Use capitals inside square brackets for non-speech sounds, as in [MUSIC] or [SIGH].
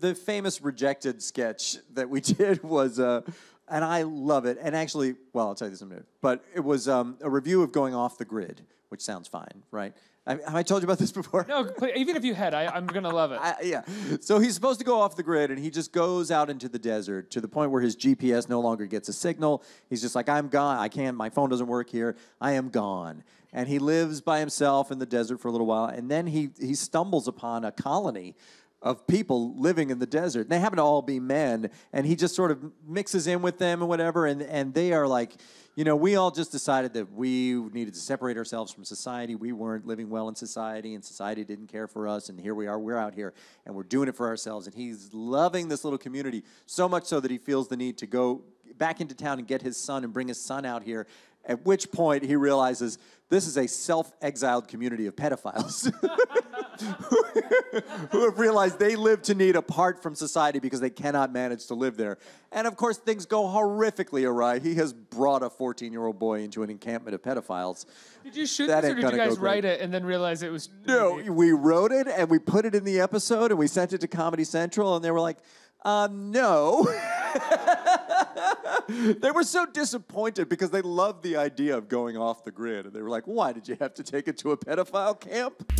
The famous rejected sketch that we [LAUGHS] did was, uh, and I love it. And actually, well, I'll tell you this in a minute. But it was um, a review of going off the grid, which sounds fine, right? I, have I told you about this [LAUGHS] before? No, even if you had, I, I'm gonna love it. [LAUGHS] I, yeah. So he's supposed to go off the grid, and he just goes out into the desert to the point where his GPS no longer gets a signal. He's just like, I'm gone. I can't. My phone doesn't work here. I am gone. And he lives by himself in the desert for a little while, and then he he stumbles upon a colony of people living in the desert. And they happen to all be men, and he just sort of mixes in with them and whatever, and and they are like. You know, we all just decided that we needed to separate ourselves from society. We weren't living well in society, and society didn't care for us. And here we are, we're out here, and we're doing it for ourselves. And he's loving this little community so much so that he feels the need to go back into town and get his son and bring his son out here. At which point he realizes this is a self-exiled community of pedophiles [LAUGHS] [LAUGHS] who have realized they live to need apart from society because they cannot manage to live there. And of course, things go horrifically awry. He has brought a 14-year-old boy into an encampment of pedophiles. did you shoot that this, or did you guys write it and then realize it was? No, we wrote it and we put it in the episode and we sent it to Comedy Central and they were like, uh, no. [LAUGHS] they were so disappointed because they loved the idea of going off the grid. And they were like, why did you have to take it to a pedophile camp?